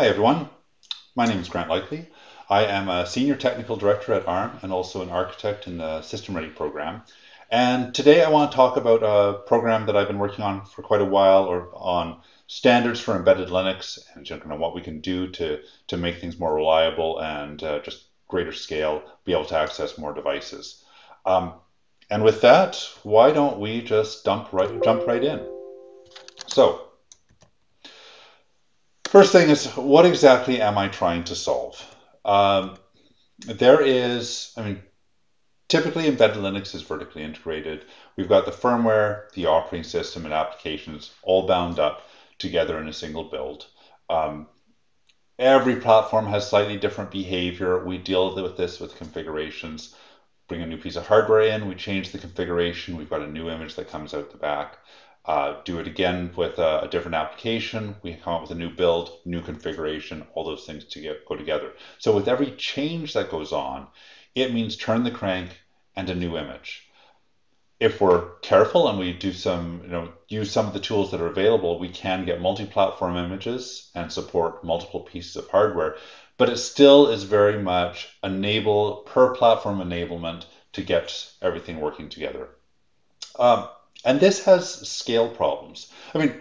Hi everyone, my name is Grant Likely. I am a Senior Technical Director at ARM and also an architect in the System Ready program. And today I want to talk about a program that I've been working on for quite a while or on standards for embedded Linux and you know, what we can do to, to make things more reliable and uh, just greater scale, be able to access more devices. Um, and with that, why don't we just dump right, jump right in? So First thing is, what exactly am I trying to solve? Um, there is, I mean, typically embedded Linux is vertically integrated. We've got the firmware, the operating system, and applications all bound up together in a single build. Um, every platform has slightly different behavior. We deal with this with configurations. Bring a new piece of hardware in, we change the configuration, we've got a new image that comes out the back. Uh, do it again with a, a, different application. We come up with a new build, new configuration, all those things to get, go together. So with every change that goes on, it means turn the crank and a new image. If we're careful and we do some, you know, use some of the tools that are available, we can get multi-platform images and support multiple pieces of hardware. But it still is very much enable per platform enablement to get everything working together. Um, and this has scale problems. I mean,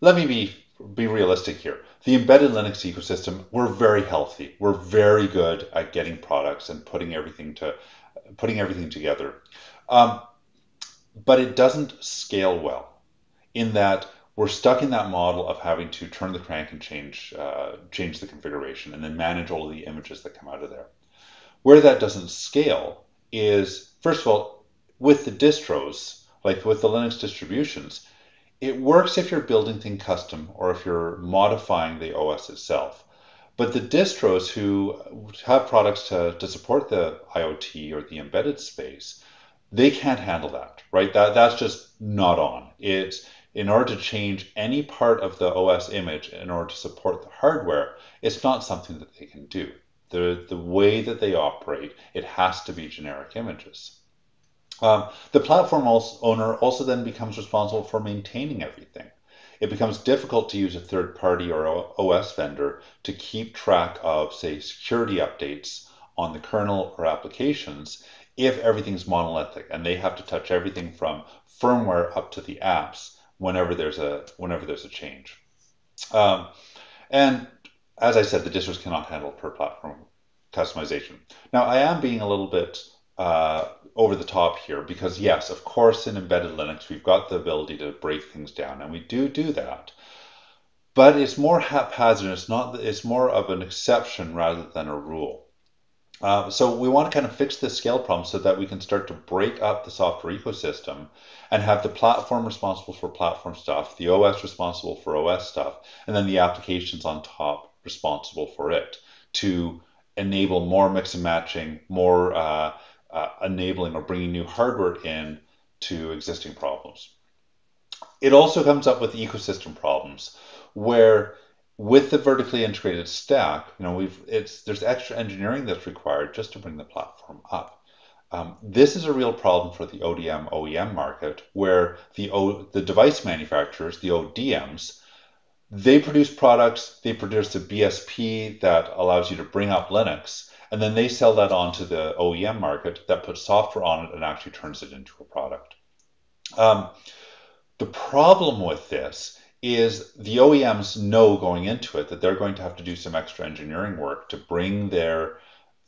let me be, be realistic here. The embedded Linux ecosystem, we're very healthy. We're very good at getting products and putting everything to putting everything together. Um, but it doesn't scale well in that we're stuck in that model of having to turn the crank and change uh, change the configuration and then manage all of the images that come out of there. Where that doesn't scale is, first of all, with the distros, like with the Linux distributions, it works if you're building things custom or if you're modifying the OS itself. But the distros who have products to, to support the IoT or the embedded space, they can't handle that, right? That that's just not on. It's in order to change any part of the OS image in order to support the hardware, it's not something that they can do. The the way that they operate, it has to be generic images. Um, the platform also, owner also then becomes responsible for maintaining everything. It becomes difficult to use a third party or OS vendor to keep track of, say, security updates on the kernel or applications if everything's monolithic and they have to touch everything from firmware up to the apps whenever there's a whenever there's a change. Um, and as I said, the distros cannot handle per platform customization. Now I am being a little bit uh, over the top here because yes, of course, in embedded Linux, we've got the ability to break things down, and we do do that. But it's more haphazard. It's not. It's more of an exception rather than a rule. Uh, so we want to kind of fix this scale problem so that we can start to break up the software ecosystem and have the platform responsible for platform stuff, the OS responsible for OS stuff, and then the applications on top responsible for it to enable more mix and matching, more uh, uh, enabling or bringing new hardware in to existing problems. It also comes up with ecosystem problems where with the vertically integrated stack, you know, we've it's there's extra engineering that's required just to bring the platform up. Um, this is a real problem for the ODM OEM market, where the o, the device manufacturers, the ODMs, they produce products, they produce a BSP that allows you to bring up Linux, and then they sell that on to the OEM market that puts software on it and actually turns it into a product. Um, the problem with this is the OEMs know going into it that they're going to have to do some extra engineering work to bring their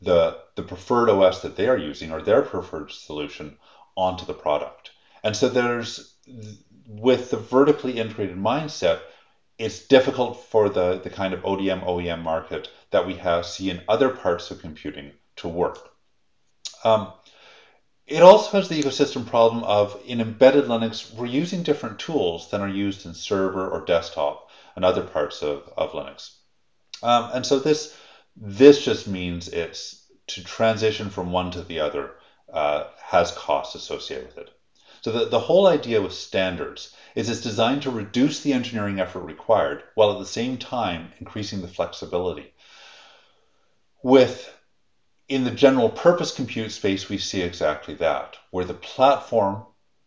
the the preferred OS that they are using or their preferred solution onto the product. And so there's with the vertically integrated mindset, it's difficult for the, the kind of ODM OEM market that we have see in other parts of computing to work. Um, it also has the ecosystem problem of in embedded Linux, we're using different tools than are used in server or desktop and other parts of, of Linux. Um, and so this this just means it's to transition from one to the other uh, has costs associated with it. So the, the whole idea with standards is it's designed to reduce the engineering effort required while at the same time increasing the flexibility. With in the general purpose compute space, we see exactly that, where the platform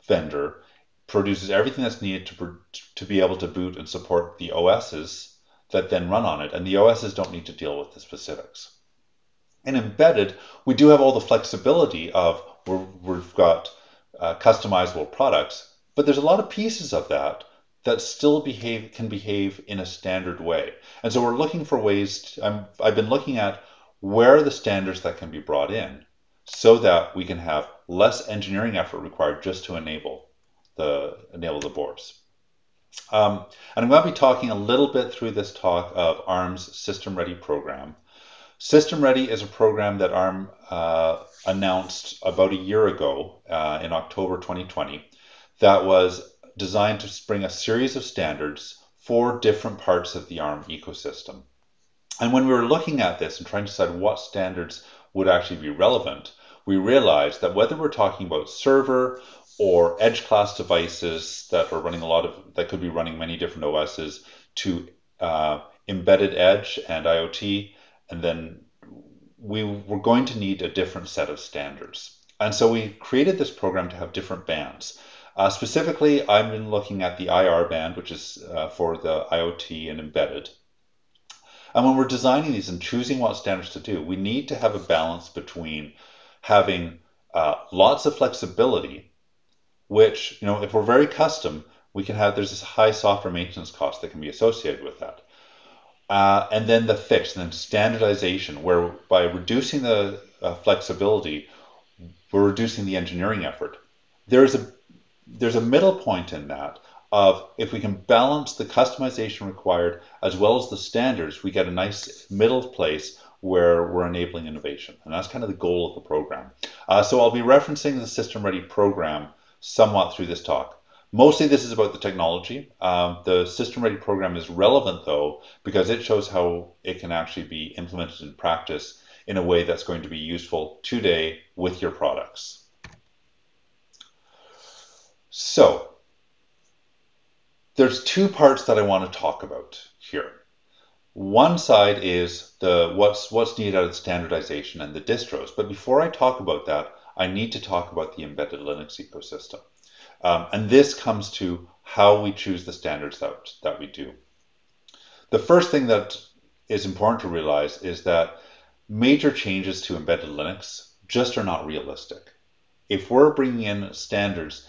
vendor produces everything that's needed to, to be able to boot and support the OSs that then run on it, and the OSs don't need to deal with the specifics. In embedded, we do have all the flexibility of we have got uh, customizable products, but there's a lot of pieces of that that still behave can behave in a standard way. And so we're looking for ways. To, I've been looking at where are the standards that can be brought in, so that we can have less engineering effort required just to enable the enable the boards. Um, and I'm going to be talking a little bit through this talk of ARM's System Ready program. System Ready is a program that ARM uh, announced about a year ago uh, in October 2020 that was designed to bring a series of standards for different parts of the ARM ecosystem. And when we were looking at this and trying to decide what standards would actually be relevant, we realized that whether we're talking about server or edge class devices that are running a lot of that could be running many different OSs to uh, embedded edge and IoT, and then we were going to need a different set of standards. And so we created this program to have different bands. Uh, specifically, I've been looking at the IR band, which is uh, for the IoT and embedded. And when we're designing these and choosing what standards to do, we need to have a balance between having uh, lots of flexibility which, you know, if we're very custom, we can have, there's this high software maintenance cost that can be associated with that. Uh, and then the fixed, and then standardization, where by reducing the uh, flexibility, we're reducing the engineering effort. There's a there's a middle point in that of if we can balance the customization required as well as the standards, we get a nice middle place where we're enabling innovation, and that's kind of the goal of the program. Uh, so I'll be referencing the System Ready program somewhat through this talk. Mostly this is about the technology. Um, the System Ready program is relevant though because it shows how it can actually be implemented in practice in a way that's going to be useful today with your products. So there's two parts that I want to talk about here. One side is the what's what's needed out of standardization and the distros. But before I talk about that, I need to talk about the embedded Linux ecosystem. Um, and this comes to how we choose the standards that, that we do. The first thing that is important to realize is that major changes to embedded Linux just are not realistic. If we're bringing in standards,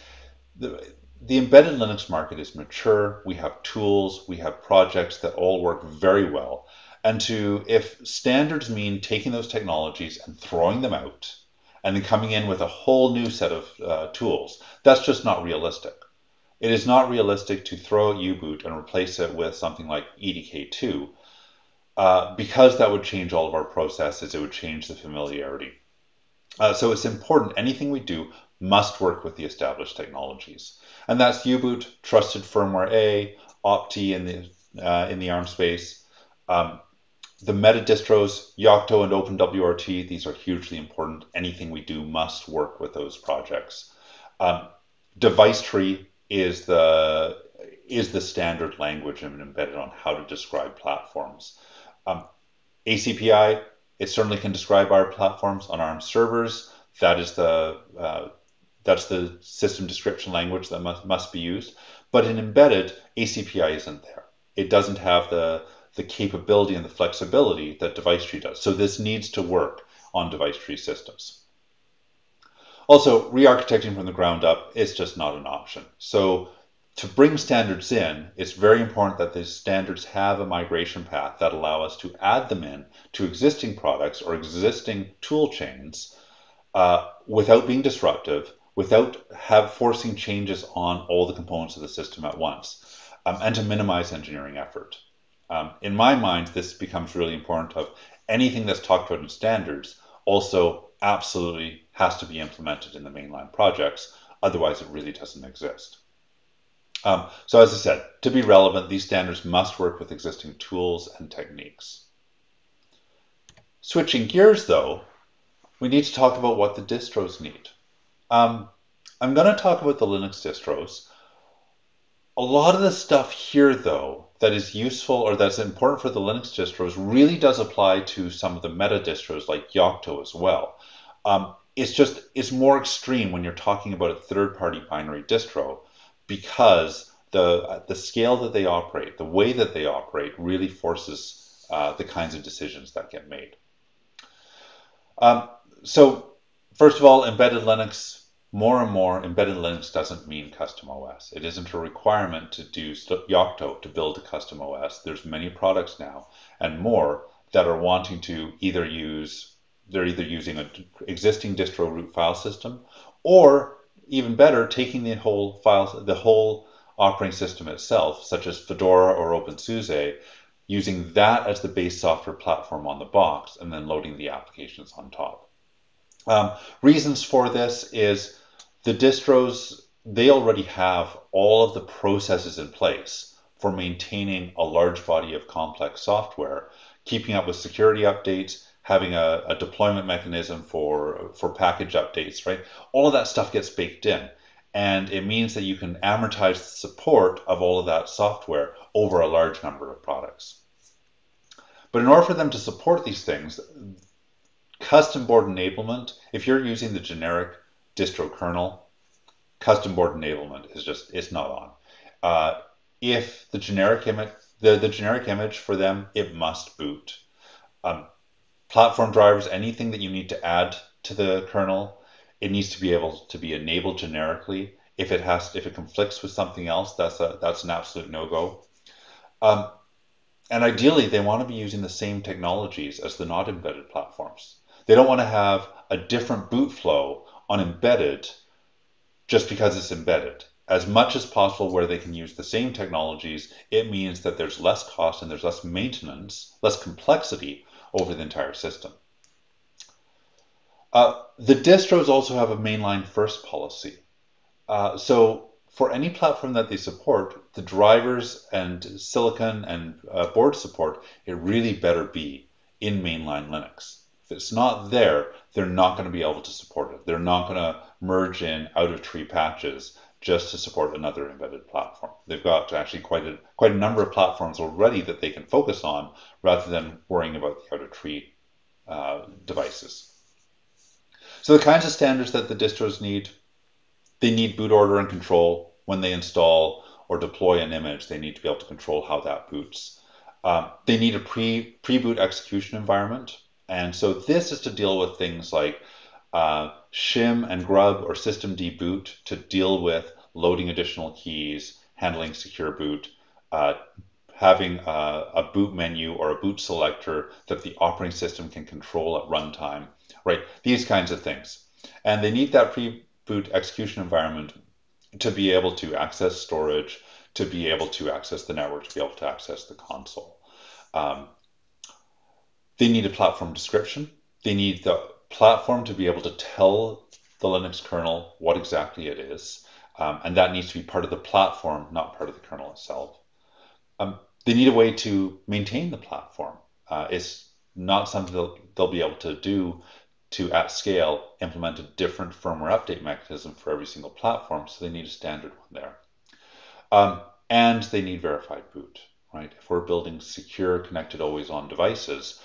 the, the embedded Linux market is mature. We have tools, we have projects that all work very well. And to if standards mean taking those technologies and throwing them out, and then coming in with a whole new set of uh, tools. That's just not realistic. It is not realistic to throw out U-Boot and replace it with something like EDK2 uh, because that would change all of our processes. It would change the familiarity. Uh, so it's important. Anything we do must work with the established technologies, and that's U-Boot, Trusted Firmware A, OP-TEE in the uh, in the ARM space, um, the meta distros, Yocto and OpenWRT, these are hugely important. Anything we do must work with those projects. Um, device tree is the is the standard language embedded on how to describe platforms. Um, ACPI, it certainly can describe our platforms on ARM servers. That is the uh, that's the system description language that must, must be used. But in embedded, ACPI isn't there. It doesn't have the the capability and the flexibility that device tree does. So this needs to work on device tree systems. Also, re-architecting from the ground up is just not an option. So to bring standards in, it's very important that these standards have a migration path that allow us to add them in to existing products or existing tool chains uh, without being disruptive, without have forcing changes on all the components of the system at once, um, and to minimize engineering effort. Um, in my mind, this becomes really important of anything that's talked about in standards also absolutely has to be implemented in the mainline projects. Otherwise, it really doesn't exist. Um, so as I said, to be relevant, these standards must work with existing tools and techniques. Switching gears though, we need to talk about what the distros need. Um, I'm going to talk about the Linux distros. A lot of the stuff here though that is useful or that's important for the Linux distros really does apply to some of the meta distros like Yocto as well. Um, it's just it's more extreme when you're talking about a third-party binary distro because the the scale that they operate, the way that they operate, really forces uh, the kinds of decisions that get made. Um, so, first of all, embedded Linux. More and more, embedded Linux doesn't mean custom OS. It isn't a requirement to do Yocto to build a custom OS. There's many products now and more that are wanting to either use they're either using an existing distro root file system or even better taking the whole file the whole operating system itself such as Fedora or OpenSUSE using that as the base software platform on the box and then loading the applications on top. Um, reasons for this is the distros they already have all of the processes in place for maintaining a large body of complex software keeping up with security updates, having a, a deployment mechanism for for package updates, right? All of that stuff gets baked in. And it means that you can amortize the support of all of that software over a large number of products. But in order for them to support these things, custom board enablement, if you're using the generic distro kernel, custom board enablement is just, it's not on. Uh, if the generic image the, the generic image for them, it must boot. Um, platform drivers, anything that you need to add to the kernel, it needs to be able to be enabled generically. If it has, if it conflicts with something else, that's a that's an absolute no go. Um, and ideally, they want to be using the same technologies as the not embedded platforms. They don't want to have a different boot flow on embedded just because it's embedded as much as possible where they can use the same technologies, it means that there's less cost and there's less maintenance, less complexity over the entire system. Uh, the distros also have a mainline first policy. Uh, so for any platform that they support, the drivers and silicon and uh, board support, it really better be in mainline Linux. If it's not there, they're not going to be able to support it. They're not going to merge in out of tree patches just to support another embedded platform. They've got actually quite a quite a number of platforms already that they can focus on rather than worrying about the out of tree uh, devices. So the kinds of standards that the distros need, they need boot order and control when they install or deploy an image. They need to be able to control how that boots. Um, they need a pre pre boot execution environment, and so this is to deal with things like uh, shim and grub or systemd-boot to deal with loading additional keys, handling secure boot, uh, having a, a, boot menu or a boot selector that the operating system can control at runtime, right? These kinds of things. And they need that pre-boot execution environment to be able to access storage, to be able to access the network, to be able to access the console. Um, they need a platform description. They need the platform to be able to tell the Linux kernel what exactly it is. Um, and that needs to be part of the platform, not part of the kernel itself. Um, they need a way to maintain the platform. Uh, it's not something they'll, they'll be able to do to, at scale, implement a different firmware update mechanism for every single platform, so they need a standard one there. Um, and they need verified boot, right? If we're building secure, connected, always-on devices,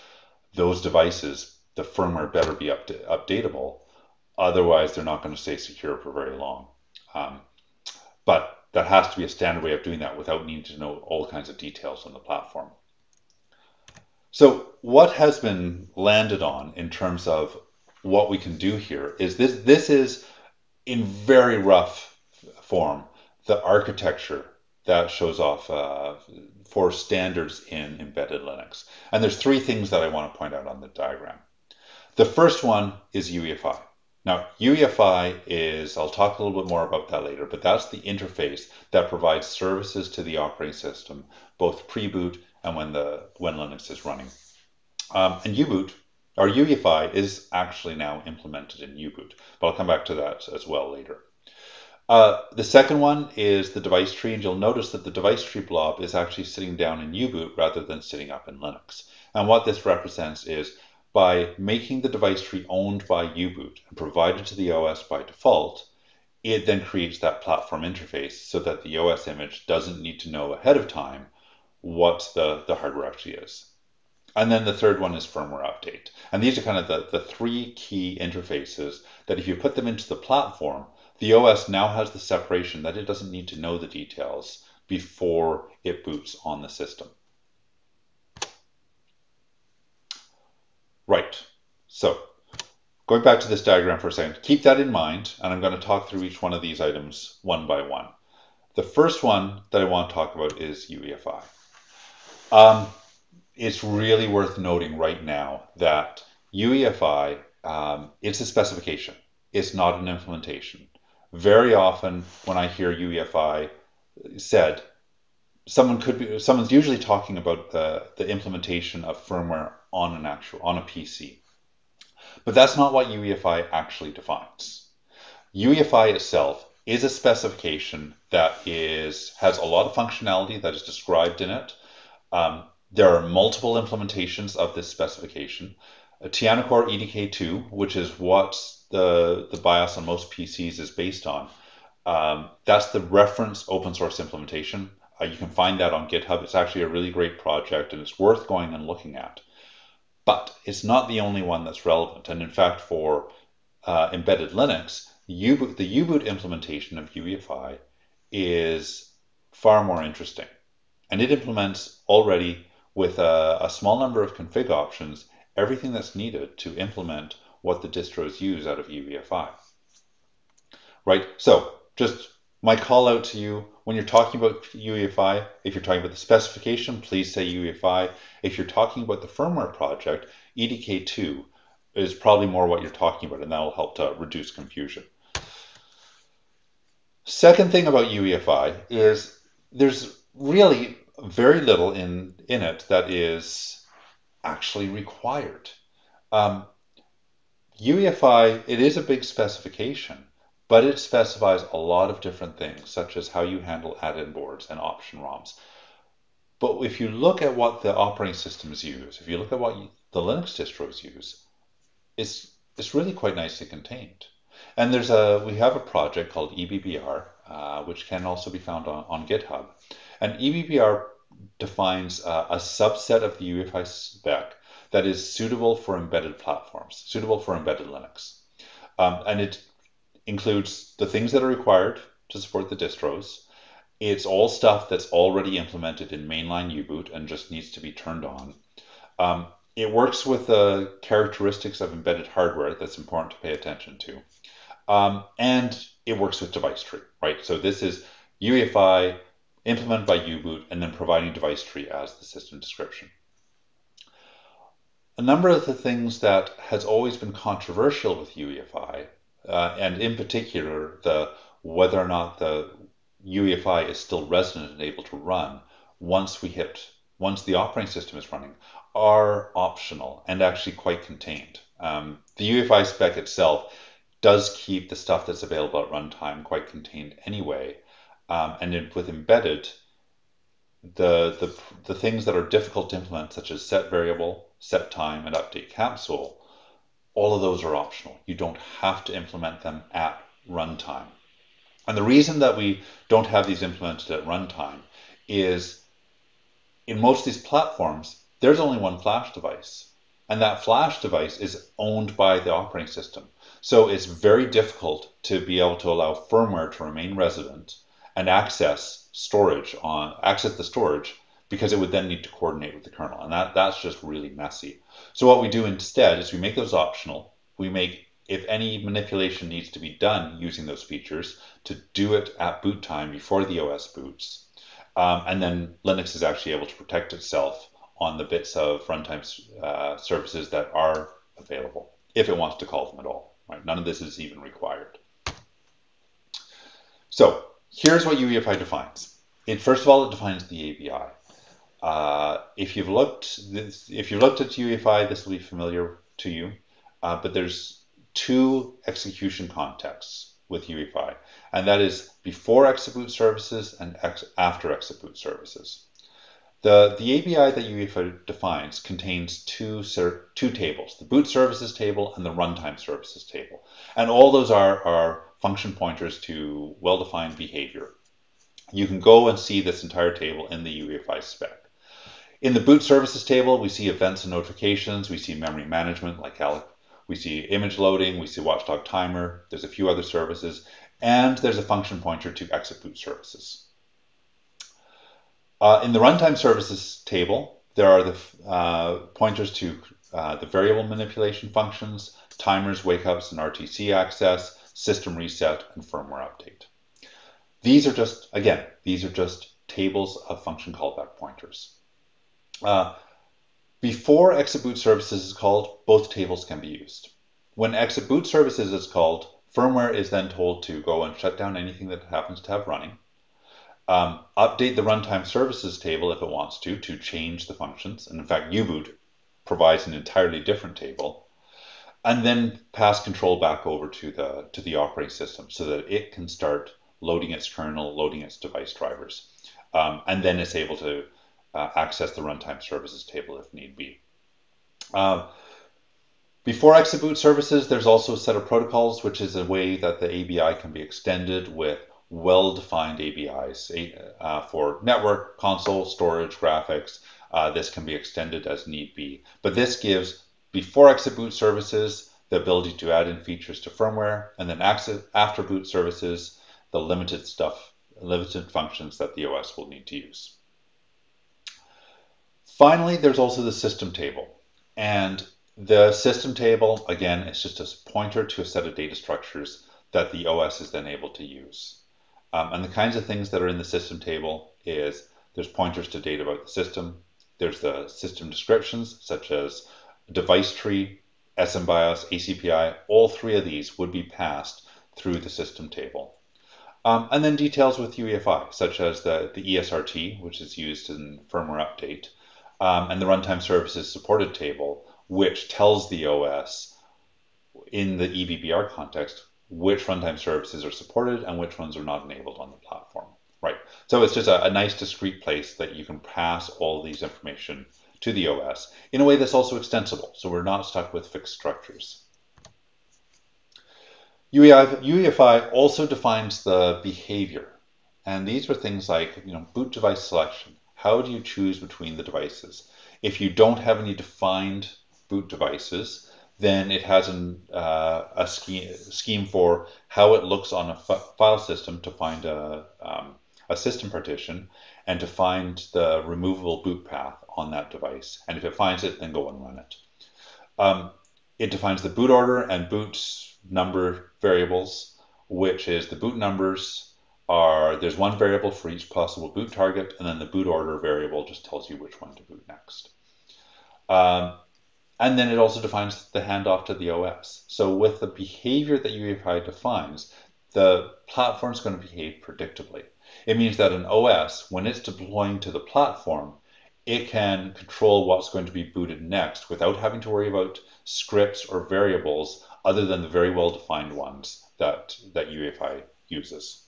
those devices the firmware better be up updatable. Otherwise, they're not going to stay secure for very long. Um, but that has to be a standard way of doing that without needing to know all kinds of details on the platform. So what has been landed on in terms of what we can do here is this, this is in very rough form, the architecture that shows off uh, standards in embedded Linux. And there's three things that I want to point out on the diagram. The first one is UEFI. Now, UEFI is, I'll talk a little bit more about that later, but that's the interface that provides services to the operating system, both pre-boot and when the when Linux is running. Um, and U-boot, or UEFI, is actually now implemented in U-boot, but I'll come back to that as well later. Uh, the second one is the device tree, and you'll notice that the device tree blob is actually sitting down in U-boot rather than sitting up in Linux. And what this represents is by making the device tree owned by U-boot and provided to the OS by default, it then creates that platform interface so that the OS image doesn't need to know ahead of time what the, the hardware actually is. And then the third one is firmware update. And these are kind of the, the three key interfaces that if you put them into the platform, the OS now has the separation that it doesn't need to know the details before it boots on the system. Right, so going back to this diagram for a second, keep that in mind, and I'm going to talk through each one of these items one by one. The first one that I want to talk about is UEFI. Um, it's really worth noting right now that UEFI, um, it's a specification. It's not an implementation. Very often when I hear UEFI said, someone could be, someone's usually talking about the, the implementation of firmware on an actual, on a PC. But that's not what UEFI actually defines. UEFI itself is a specification that is has a lot of functionality that is described in it. Um, there are multiple implementations of this specification. A TianoCore EDK2, which is what the, the BIOS on most PCs is based on, um, that's the reference open source implementation. Uh, you can find that on GitHub. It's actually a really great project and it's worth going and looking at. But it's not the only one that's relevant. And in fact, for uh, embedded Linux, U-boot, the U-boot implementation of UEFI is far more interesting. And it implements already with a, a, small number of config options everything that's needed to implement what the distros use out of UEFI. Right? So just my call out to you when you're talking about UEFI, if you're talking about the specification, please say UEFI. If you're talking about the firmware project, EDK2 is probably more what you're talking about, and that will help to reduce confusion. Second thing about UEFI is there's really very little in, in it that is actually required. Um, UEFI, it is a big specification, but it specifies a lot of different things, such as how you handle add-in boards and option ROMs. But if you look at what the operating systems use, if you look at what the Linux distros use, it's it's really quite nicely contained. And there's a we have a project called EBBR, uh, which can also be found on, on GitHub. And EBBR defines uh, a subset of the UEFI spec that is suitable for embedded platforms, suitable for embedded Linux. Um, and it includes the things that are required to support the distros. It's all stuff that's already implemented in mainline U-boot and just needs to be turned on. Um, it works with the characteristics of embedded hardware that's important to pay attention to. Um, and it works with device tree, right? So this is UEFI implemented by U-boot and then providing device tree as the system description. A number of the things that has always been controversial with UEFI uh, and in particular the whether or not the UEFI is still resident and able to run once we hit once the operating system is running are optional and actually quite contained. Um, the UEFI spec itself does keep the stuff that's available at runtime quite contained anyway. Um, and in, with embedded, the, the, the things that are difficult to implement, such as set variable, set time, and update capsule, all of those are optional. You don't have to implement them at runtime. And the reason that we don't have these implemented at runtime is in most of these platforms, there's only one flash device. And that flash device is owned by the operating system. So it's very difficult to be able to allow firmware to remain resident and access storage on access the storage because it would then need to coordinate with the kernel. And that, that's just really messy. So what we do instead is we make those optional. We make, if any manipulation needs to be done using those features, to do it at boot time before the OS boots. Um, and then Linux is actually able to protect itself on the bits of runtime uh, services that are available, if it wants to call them at all. Right? None of this is even required. So here's what UEFI defines. It first of all it defines the ABI. Uh, if you've looked, this, if you've looked at UEFI, this will be familiar to you. Uh, but there's two execution contexts with UEFI, and that is before exit boot services and ex after exit boot services. The, the ABI that UEFI defines contains two, two tables, the boot services table and the runtime services table. And all those are, are function pointers to well-defined behavior. You can go and see this entire table in the UEFI spec. In the boot services table, we see events and notifications. We see memory management like alloc. We see image loading. We see watchdog timer. There's a few other services. And there's a function pointer to exit boot services. Uh, in the runtime services table, there are the uh, pointers to uh, the variable manipulation functions, timers, wakeups, and RTC access, system reset, and firmware update. These are just, again, these are just tables of function callback pointers. Uh, before exit boot services is called, both tables can be used. When exit boot services is called, firmware is then told to go and shut down anything that happens to have running, um, update the runtime services table if it wants to, to change the functions. And in fact, U-boot provides an entirely different table, and then pass control back over to the, to the operating system so that it can start loading its kernel, loading its device drivers. Um, and then it's able to uh, access the runtime services table if need be. Uh, before exit boot services, there's also a set of protocols, which is a way that the ABI can be extended with well-defined ABIs uh, for network, console, storage, graphics. Uh, this can be extended as need be. But this gives, before exit boot services, the ability to add in features to firmware, and then after boot services, the limited stuff, limited functions that the OS will need to use. Finally, there's also the system table. And the system table, again, is just a pointer to a set of data structures that the OS is then able to use. Um, and the kinds of things that are in the system table is there's pointers to data about the system. There's the system descriptions, such as device tree, SMBIOS, ACPI. All three of these would be passed through the system table. Um, and then details with UEFI, such as the, the ESRT, which is used in firmware update, um, and the runtime services supported table, which tells the OS in the EBBR context which runtime services are supported and which ones are not enabled on the platform. Right. So it's just a, a nice discrete place that you can pass all these information to the OS in a way that's also extensible. So we're not stuck with fixed structures. UEFI also defines the behavior. And these are things like, you know, boot device selection. How do you choose between the devices? If you don't have any defined boot devices, then it has an, uh, a scheme, scheme for how it looks on a file system to find a, um, a system partition and to find the removable boot path on that device. And if it finds it, then go and run it. Um, it defines the boot order and boot number variables, which is the boot numbers are, there's one variable for each possible boot target, and then the boot order variable just tells you which one to boot next. Um, and then it also defines the handoff to the OS. So with the behavior that UEFI defines, the platform is going to behave predictably. It means that an OS, when it's deploying to the platform, it can control what's going to be booted next without having to worry about scripts or variables other than the very well defined ones that, that UEFI uses.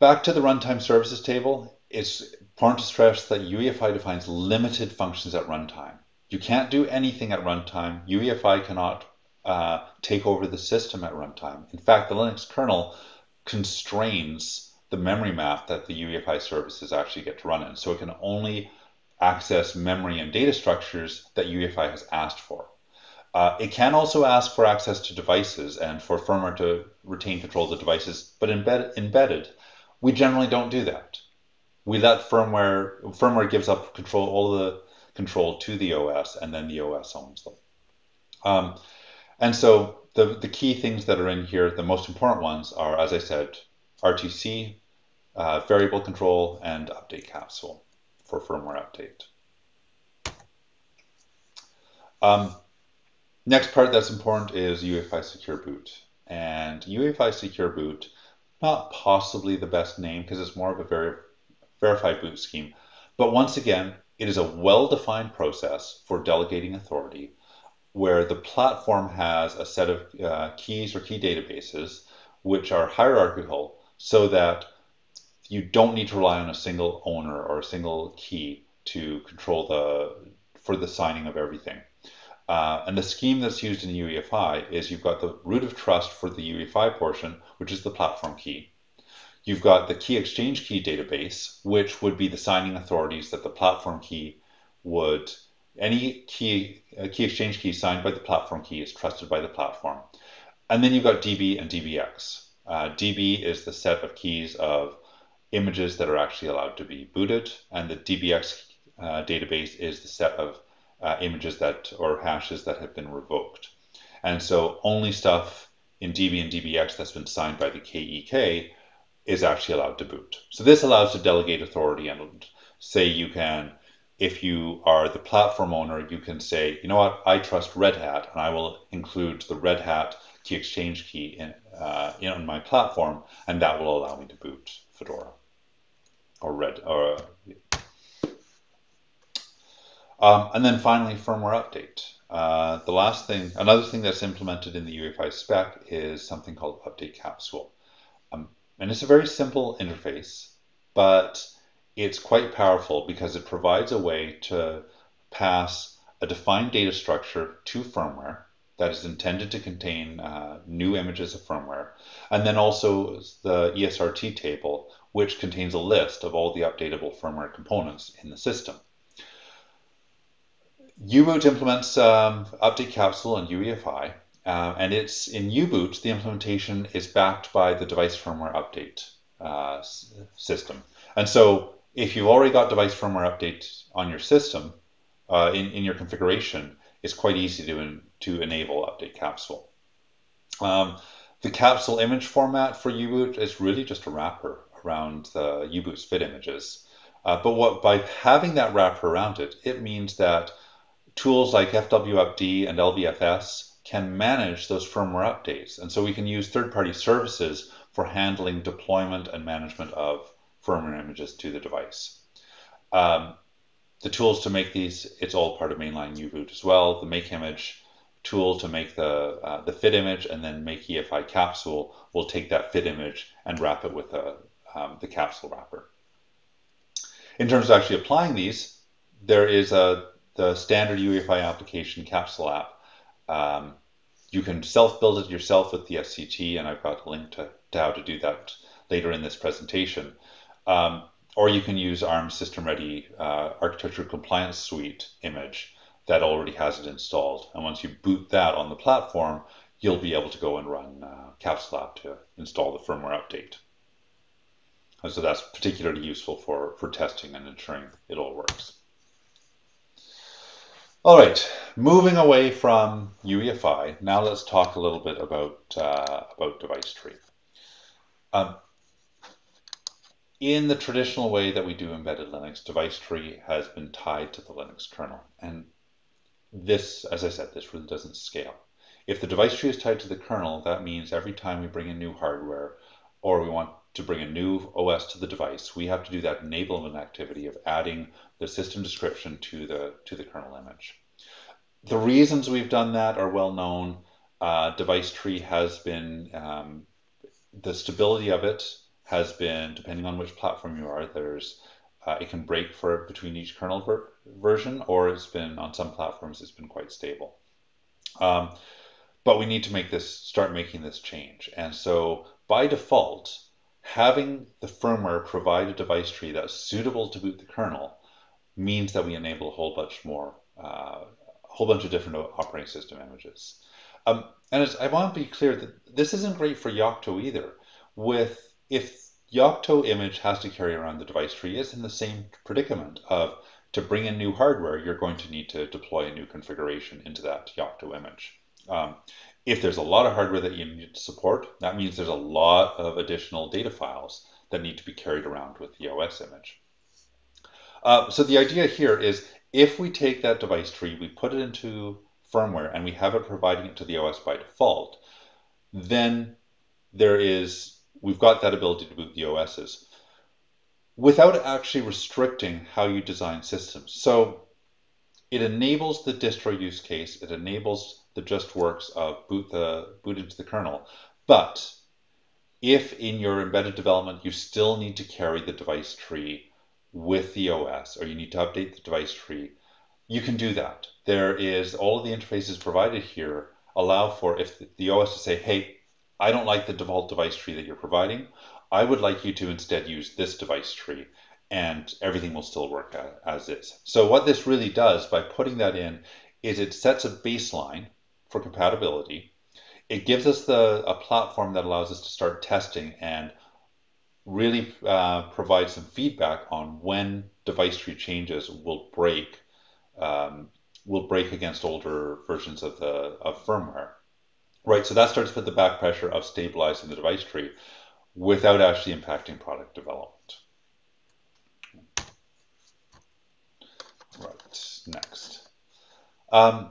Back to the runtime services table, it's important to stress that UEFI defines limited functions at runtime. You can't do anything at runtime. UEFI cannot uh, take over the system at runtime. In fact, the Linux kernel constrains the memory map that the UEFI services actually get to run in. So it can only access memory and data structures that UEFI has asked for. Uh, it can also ask for access to devices and for firmware to retain control of the devices, but embed embedded, we generally don't do that we let firmware firmware gives up control all the control to the OS, and then the OS owns them. Um, and so the the key things that are in here, the most important ones are, as I said, RTC, uh, variable control, and update capsule for firmware update. Um, next part that's important is UEFI Secure Boot. And UEFI Secure Boot, not possibly the best name because it's more of a very verified boot scheme. But once again, it is a well-defined process for delegating authority where the platform has a set of uh, keys or key databases which are hierarchical so that you don't need to rely on a single owner or a single key to control the for the signing of everything. Uh, and the scheme that's used in UEFI is you've got the root of trust for the UEFI portion, which is the platform key. You've got the key exchange key database, which would be the signing authorities that the platform key would, any key, uh, key exchange key signed by the platform key is trusted by the platform. And then you've got DB and DBX. Uh, DB is the set of keys of images that are actually allowed to be booted, and the DBX uh, database is the set of uh, images that or hashes that have been revoked. And so only stuff in DB and DBX that's been signed by the KEK is actually allowed to boot. So this allows to delegate authority and say you can, if you are the platform owner, you can say, you know what, I trust Red Hat and I will include the Red Hat key exchange key in, uh, in my platform and that will allow me to boot Fedora or Red or um, and then finally, firmware update. Uh, the last thing, another thing that's implemented in the UEFI spec is something called Update Capsule. Um, and it's a very simple interface, but it's quite powerful because it provides a way to pass a defined data structure to firmware that is intended to contain uh, new images of firmware, and then also the ESRT table, which contains a list of all the updatable firmware components in the system. U-Boot implements um, Update Capsule and UEFI, uh, and it's in U-Boot, the implementation is backed by the device firmware update uh, system. And so if you've already got device firmware update on your system, uh, in, in your configuration, it's quite easy to, to enable Update Capsule. Um, the capsule image format for U-Boot is really just a wrapper around the U-Boot SPID images. Uh, but what by having that wrapper around it, it means that tools like FWupd and LVFS can manage those firmware updates. And so we can use third-party services for handling deployment and management of firmware images to the device. Um, the tools to make these, it's all part of mainline U-Boot as well. The make image tool to make the, uh, the fit image and then make EFI capsule will take that fit image and wrap it with a, um, the capsule wrapper. In terms of actually applying these, there is a the standard UEFI application capsule app. Um, you can self-build it yourself with the SCT, and I've got a link to, to how to do that later in this presentation. Um, or you can use ARM System Ready uh, Architecture Compliance Suite image that already has it installed. And once you boot that on the platform, you'll be able to go and run uh, Capsule app to install the firmware update. And so that's particularly useful for, for testing and ensuring it all works. All right, moving away from UEFI, now let's talk a little bit about, uh, about device tree. Um, in the traditional way that we do embedded Linux, device tree has been tied to the Linux kernel. And this, as I said, this really doesn't scale. If the device tree is tied to the kernel, that means every time we bring in new hardware or we want to bring a new OS to the device, we have to do that enablement activity of adding the system description to the to the kernel image. The reasons we've done that are well known. Uh, device tree has been um, the stability of it has been depending on which platform you are. There's uh, it can break for between each kernel ver version, or it's been on some platforms it's been quite stable. Um, but we need to make this start making this change, and so by default, having the firmware provide a device tree that's suitable to boot the kernel means that we enable a whole bunch more, uh, a whole bunch of different operating system images. Um, and I want to be clear that this isn't great for Yocto either. With if Yocto image has to carry around the device tree, it's in the same predicament of to bring in new hardware, you're going to need to deploy a new configuration into that Yocto image. Um, if there's a lot of hardware that you need to support, that means there's a lot of additional data files that need to be carried around with the OS image. Uh, so the idea here is if we take that device tree, we put it into firmware and we have it providing it to the OS by default, then there is, we've got that ability to boot the OSs without actually restricting how you design systems. So it enables the distro use case, it enables the just works of boot the boot into the kernel. But if in your embedded development you still need to carry the device tree with the OS or you need to update the device tree, you can do that. There is all of the interfaces provided here allow for if the OS to say, hey, I don't like the default device tree that you're providing. I would like you to instead use this device tree and everything will still work as is. So what this really does by putting that in is it sets a baseline for compatibility. it gives us the a platform that allows us to start testing and really uh, provide some feedback on when device tree changes will break um, will break against older versions of the of firmware. Right, so that starts put the back pressure of stabilizing the device tree without actually impacting product development. Right, next. Um,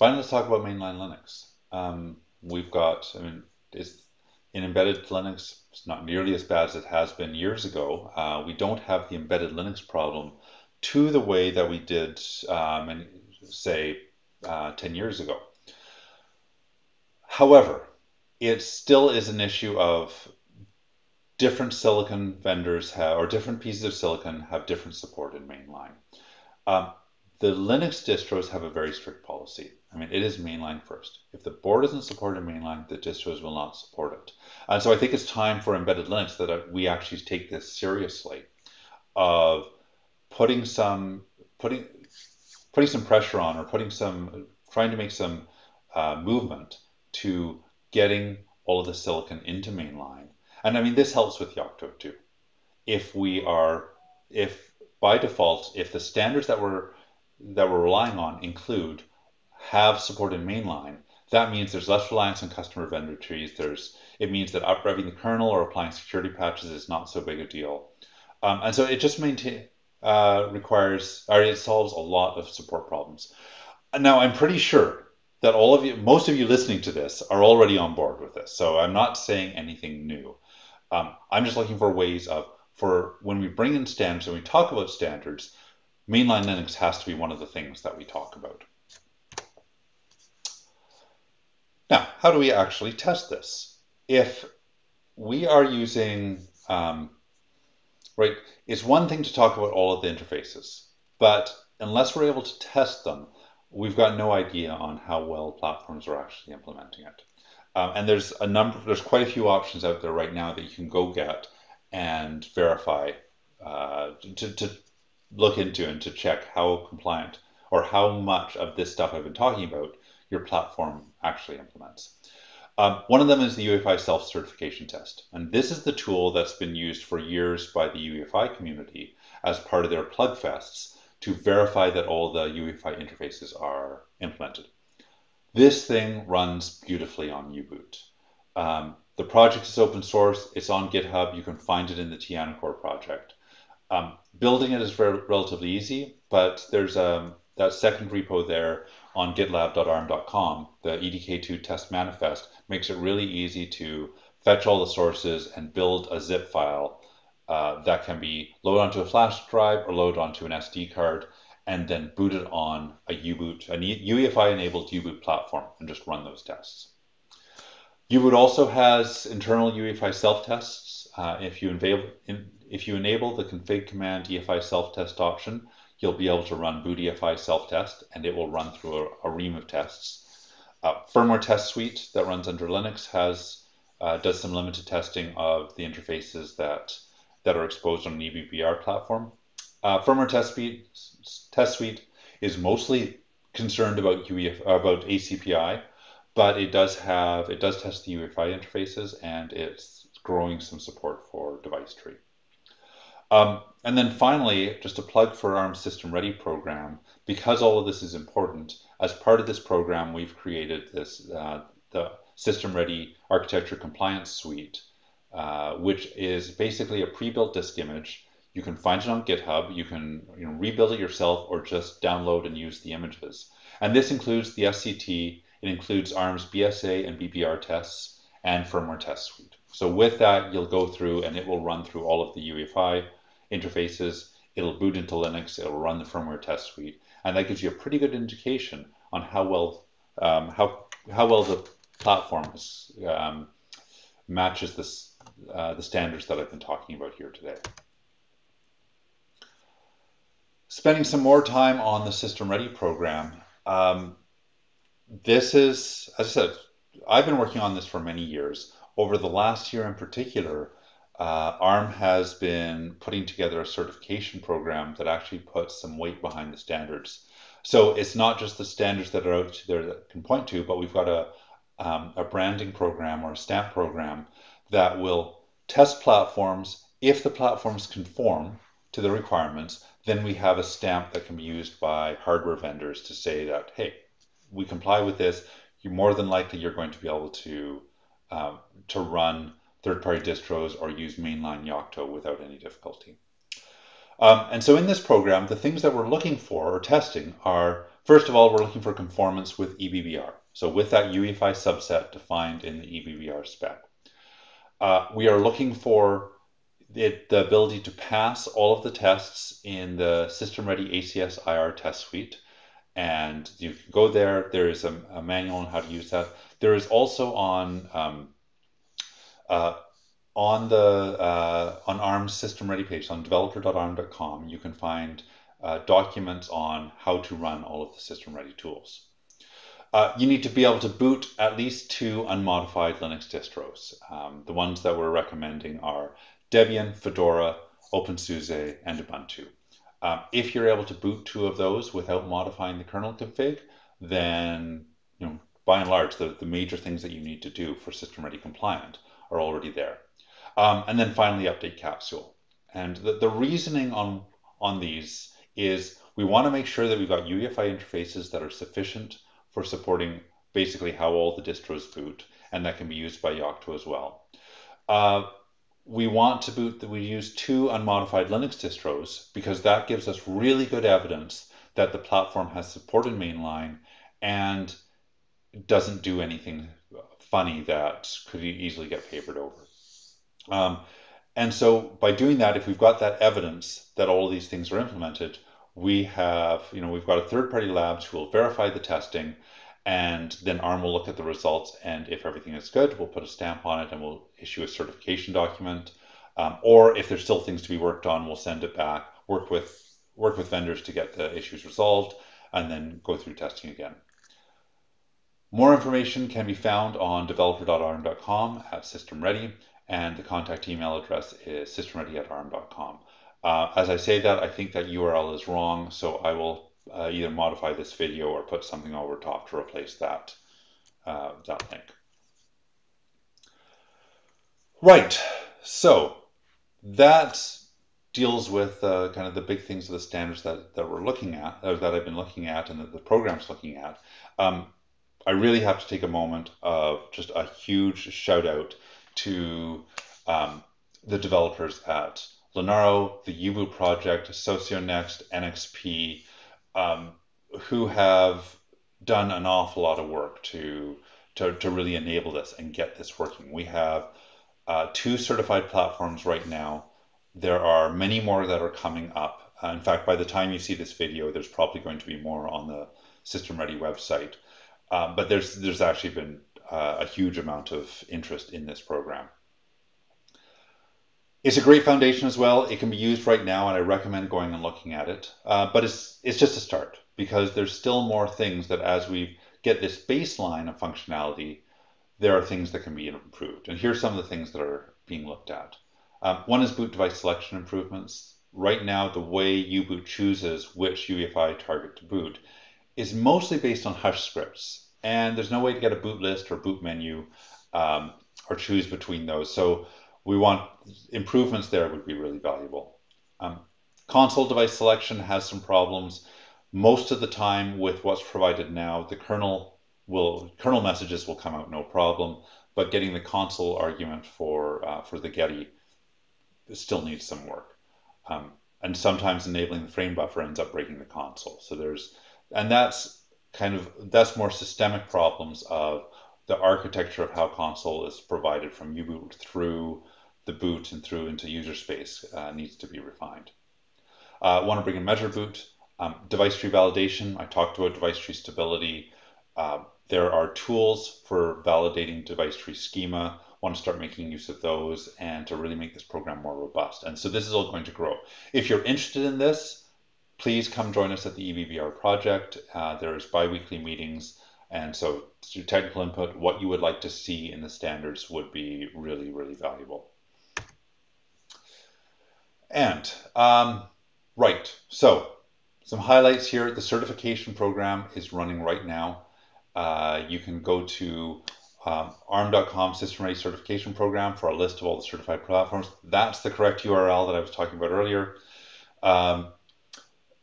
finally, let's talk about mainline Linux. Um, we've got, I mean, it's in embedded Linux, it's not nearly as bad as it has been years ago. Uh, we don't have the embedded Linux problem to the way that we did, um, say, uh, 10 years ago. However, it still is an issue of different silicon vendors have, or different pieces of silicon have different support in mainline. Um, the Linux distros have a very strict policy. I mean, it is mainline first. If the board doesn't support a mainline, the distros will not support it. And so I think it's time for embedded Linux that uh, we actually take this seriously of putting some putting putting some pressure on or putting some trying to make some uh, movement to getting all of the silicon into mainline. And I mean this helps with Yocto too. If we are if by default if the standards that we're that we're relying on include have support in mainline, that means there's less reliance on customer vendor trees. There's it means that uprevving the kernel or applying security patches is not so big a deal. Um, and so it just maintain uh, requires or it solves a lot of support problems. Now I'm pretty sure that all of you, most of you listening to this, are already on board with this. So I'm not saying anything new. Um, I'm just looking for ways of for when we bring in standards and we talk about standards, mainline Linux has to be one of the things that we talk about. Now, how do we actually test this? If we are using, um, right, it's one thing to talk about all of the interfaces, but unless we're able to test them, we've got no idea on how well platforms are actually implementing it. Um, and there's a number, there's quite a few options out there right now that you can go get and verify uh, to, to look into and to check how compliant or how much of this stuff I've been talking about your platform actually implements. Um, one of them is the UEFI self-certification test. And this is the tool that's been used for years by the UEFI community as part of their plugfests to verify that all the UEFI interfaces are implemented. This thing runs beautifully on U-Boot. Um, the project is open source. It's on GitHub. You can find it in the TianoCore project. Um, building it is relatively easy, but there's um, that second repo there on gitlab.arm.com, the EDK2 test manifest makes it really easy to fetch all the sources and build a zip file uh, that can be loaded onto a flash drive or loaded onto an SD card and then boot it on a U-Boot, a UEFI enabled U-Boot platform and just run those tests. U-Boot also has internal UEFI self-tests. Uh, if, you enable, if you enable the config command EFI self-test option, you'll be able to run boot EFI self-test and it will run through a, a ream of tests. Uh, firmware test suite that runs under Linux has uh, does some limited testing of the interfaces that that are exposed on an EBBR platform. Uh, firmware test suite, test suite is mostly concerned about UEF, about ACPI, but it does have it does test the UEFI interfaces and it's growing some support for device tree. Um, and then finally, just a plug for ARM System Ready program. Because all of this is important, as part of this program, we've created this uh, the System Ready Architecture Compliance Suite, uh, which is basically a pre-built disk image. You can find it on GitHub. You can you know, rebuild it yourself or just download and use the images. And this includes the SCT. It includes ARM's BSA and BBR tests and firmware test suite. So with that, you'll go through and it will run through all of the UEFI interfaces. It'll boot into Linux. It'll run the firmware test suite, and that gives you a pretty good indication on how well um, how how well the platform is, um, matches this uh, the standards that I've been talking about here today. Spending some more time on the System Ready program. Um, this is, as I said, I've been working on this for many years. Over the last year in particular, uh, ARM has been putting together a certification program that actually puts some weight behind the standards. So it's not just the standards that are out there that can point to, but we've got a, um, a branding program or a stamp program that will test platforms. If the platforms conform to the requirements, then we have a stamp that can be used by hardware vendors to say that, hey, we comply with this. You're more than likely you're going to be able to um, to run third-party distros or use mainline Yocto without any difficulty. Um, and so in this program, the things that we're looking for or testing are, first of all, we're looking for conformance with EBBR. So with that UEFI subset defined in the EBBR spec. Uh, we are looking for it, the ability to pass all of the tests in the System Ready ACS IR test suite. And you can go there. There is a, a manual on how to use that. There is also on um, on the uh, on ARM's System Ready page on developer.arm.com. You can find uh, documents on how to run all of the System Ready tools. Uh, you need to be able to boot at least two unmodified Linux distros. Um, the ones that we're recommending are Debian, Fedora, OpenSUSE, and Ubuntu. Um, if you're able to boot two of those without modifying the kernel config, then you know, by and large, the, the major things that you need to do for system ready compliant are already there. Um, and then finally, update capsule. And the, the reasoning on, on these is we want to make sure that we've got UEFI interfaces that are sufficient for supporting basically how all the distros boot, and that can be used by Yocto as well. Uh, we want to boot that we use two unmodified Linux distros because that gives us really good evidence that the platform has supported mainline and doesn't do anything funny that could easily get papered over. Um, and so by doing that, if we've got that evidence that all of these things are implemented, we have, you know, we've got a third party labs who will verify the testing and then ARM will look at the results, and if everything is good, we'll put a stamp on it and we'll issue a certification document. Um, or if there's still things to be worked on, we'll send it back, work with work with vendors to get the issues resolved, and then go through testing again. More information can be found on developer.arm.com at System Ready, and the contact email address is systemready at arm.com. Uh, as I say that, I think that URL is wrong, so I will uh, either modify this video or put something over top to replace that, uh, that link. Right, so that deals with uh, kind of the big things of the standards that, that we're looking at, or that I've been looking at and that the program's looking at. Um, I really have to take a moment of just a huge shout out to um, the developers at Linaro, the U-Boot project, Socionext, NXP, um, who have done an awful lot of work to, to, to really enable this and get this working. We have uh, two certified platforms right now. There are many more that are coming up. Uh, in fact, by the time you see this video, there's probably going to be more on the System Ready website. Um, but there's there's actually been uh, a huge amount of interest in this program. It's a great foundation as well. It can be used right now, and I recommend going and looking at it. Uh, but it's it's just a start because there's still more things that as we get this baseline of functionality, there are things that can be improved. And here's some of the things that are being looked at. Um, one is boot device selection improvements. Right now, the way U-Boot chooses which UEFI target to boot is mostly based on hush scripts. And there's no way to get a boot list or boot menu um, or choose between those. So we want improvements there would be really valuable. Um, console device selection has some problems. Most of the time with what's provided now, the kernel will kernel messages will come out no problem, but getting the console argument for uh, for the Getty still needs some work. Um, and sometimes enabling the frame buffer ends up breaking the console. So there's and that's kind of that's more systemic problems of the architecture of how console is provided from U-boot through the boot and through into user space uh, needs to be refined. I uh, want to bring in measure boot. Um, device tree validation, I talked about device tree stability. Uh, there are tools for validating device tree schema. Want to start making use of those and to really make this program more robust. And so this is all going to grow. If you're interested in this, please come join us at the EBBR project. Uh, there's biweekly meetings and so through technical input, what you would like to see in the standards would be really, really valuable. And, um, right, so some highlights here. The certification program is running right now. Uh, you can go to um, arm.com system ready certification program for a list of all the certified platforms. That's the correct URL that I was talking about earlier. Um,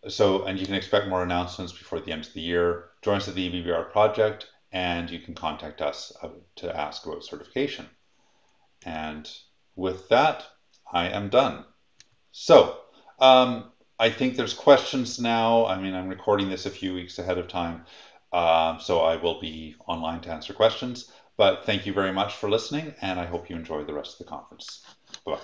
so, and you can expect more announcements before the end of the year. Join us at the EBBR project, and you can contact us uh, to ask about certification. And with that, I am done. So, um, I think there's questions now. I mean, I'm recording this a few weeks ahead of time, uh, so I will be online to answer questions. But thank you very much for listening, and I hope you enjoy the rest of the conference. Bye.